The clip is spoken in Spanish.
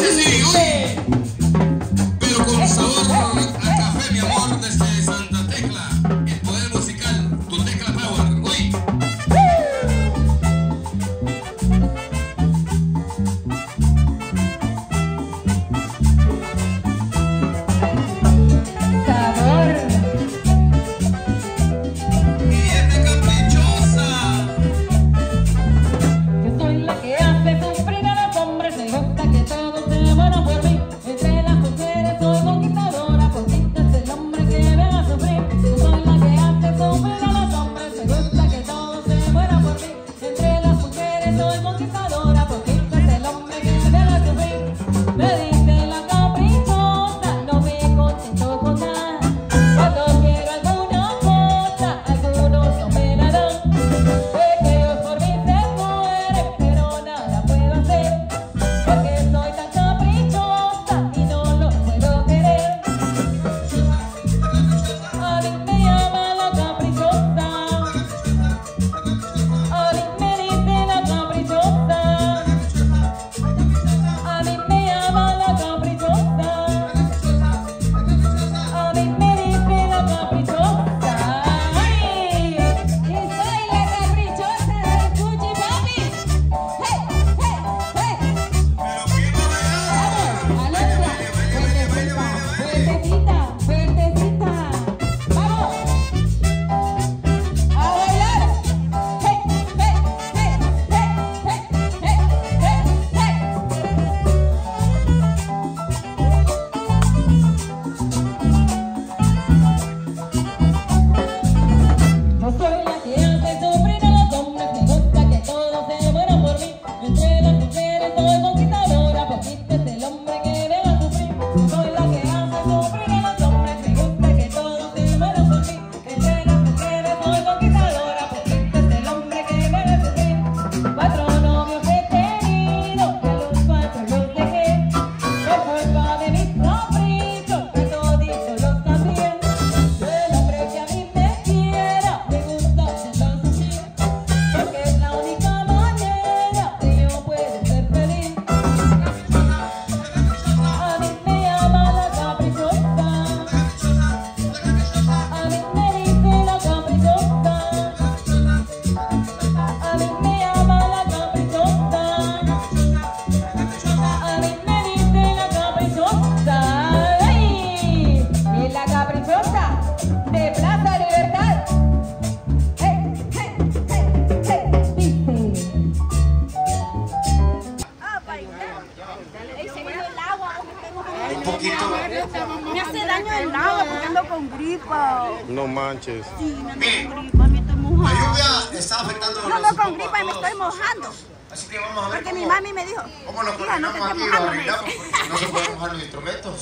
This para. Me hace daño el agua porque ando con gripa. No manches. Sí, me ando con gripa, me estoy La mojando. lluvia está afectando No ando con gripa y me estoy mojando. Así que vamos a ver Porque mi cómo, mami me dijo, cómo nos no te estés mojando. no se pueden mojar los instrumentos.